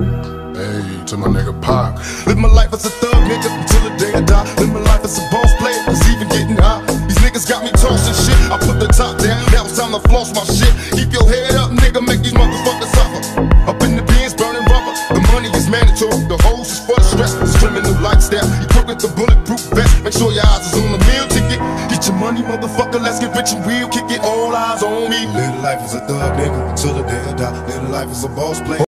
Hey, to my nigga Pop. Live my life as a thug nigga until the day I die. Live my life as a boss player, cause even getting high. These niggas got me tossing shit. I put the top down, now it's time to floss my shit. Keep your head up, nigga, make these motherfuckers suffer. Up in the bins, burning rubber. The money is mandatory, the hose is for the stress. It's criminal lifestyle. Equipped with the bulletproof vest. Make sure your eyes is on the meal ticket. Get your money, motherfucker, let's get rich and real. Kick it, all eyes on me. Live life as a thug nigga until the day I die. Live life as a boss player.